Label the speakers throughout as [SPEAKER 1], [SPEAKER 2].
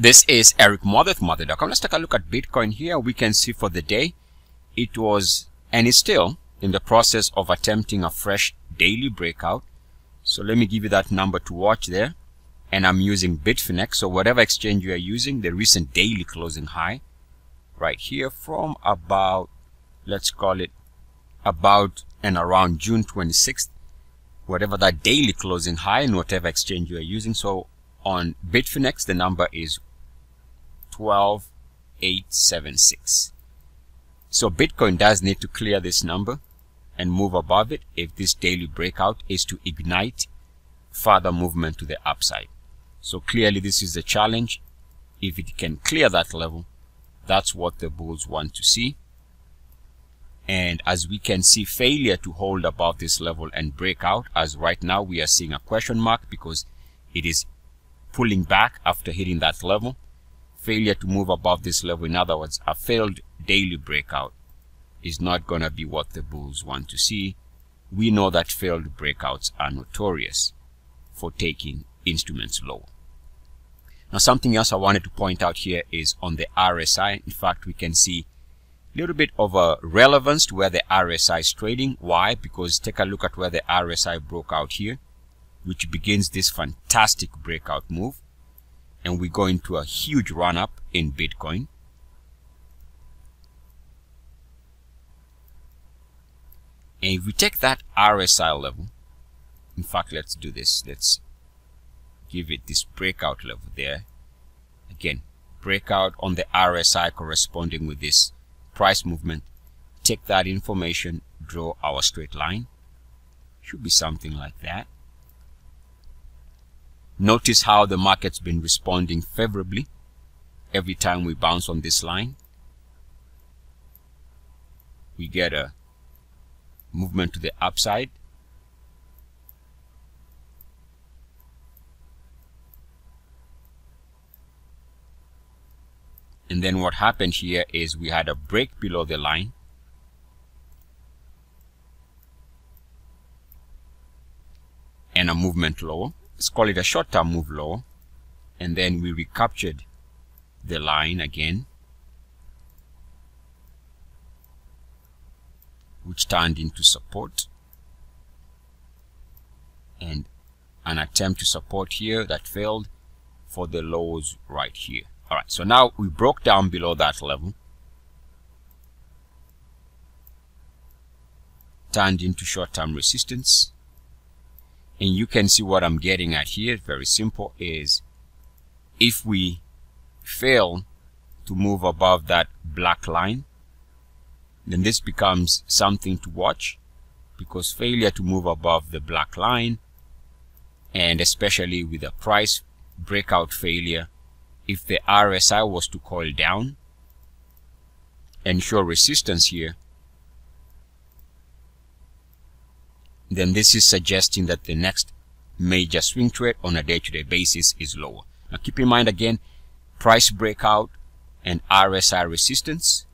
[SPEAKER 1] This is Eric Muathe with Muathe.com. Let's take a look at Bitcoin here. We can see for the day, it was and is still in the process of attempting a fresh daily breakout. So let me give you that number to watch there. And I'm using Bitfinex. So whatever exchange you are using, the recent daily closing high right here from about, let's call it about and around June 26th, whatever that daily closing high in whatever exchange you are using. So on Bitfinex, the number is 12876. So Bitcoin does need to clear this number and move above it if this daily breakout is to ignite further movement to the upside. So clearly this is a challenge. If it can clear that level, that's what the bulls want to see. And as we can see, failure to hold above this level and break out, as right now we are seeing a question mark because it is pulling back after hitting that level failure to move above this level, in other words, a failed daily breakout, is not going to be what the bulls want to see. We know that failed breakouts are notorious for taking instruments low. Now, something else I wanted to point out here is on the RSI. In fact, we can see a little bit of a relevance to where the RSI is trading. Why? Because take a look at where the RSI broke out here, which begins this fantastic breakout move and we go into a huge run up in Bitcoin. And if we take that RSI level, in fact, let's do this. Let's give it this breakout level there. Again, breakout on the RSI corresponding with this price movement. Take that information, draw our straight line. Should be something like that. Notice how the market's been responding favorably every time we bounce on this line. We get a movement to the upside. And then what happened here is we had a break below the line. And a movement lower let's call it a short-term move low and then we recaptured the line again which turned into support and an attempt to support here that failed for the lows right here. All right so now we broke down below that level turned into short-term resistance and you can see what I'm getting at here very simple is if we fail to move above that black line then this becomes something to watch because failure to move above the black line and especially with a price breakout failure if the RSI was to coil down and show resistance here then this is suggesting that the next major swing trade on a day-to-day -day basis is lower. Now keep in mind again, price breakout and RSI resistance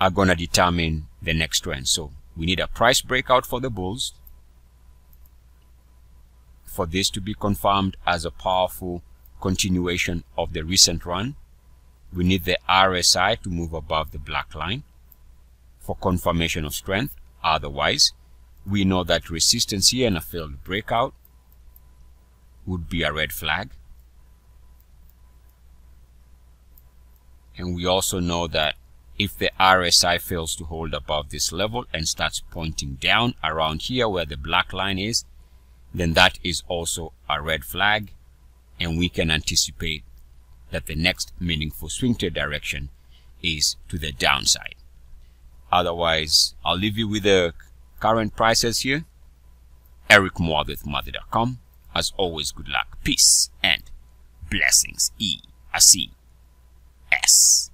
[SPEAKER 1] are going to determine the next trend. So we need a price breakout for the bulls for this to be confirmed as a powerful continuation of the recent run. We need the RSI to move above the black line for confirmation of strength. Otherwise, we know that resistance here and a failed breakout would be a red flag. And we also know that if the RSI fails to hold above this level and starts pointing down around here where the black line is, then that is also a red flag and we can anticipate that the next meaningful swing trade direction is to the downside. Otherwise, I'll leave you with a current prices here. Eric Muathe with Muathe.com. As always, good luck, peace, and blessings. E A C S.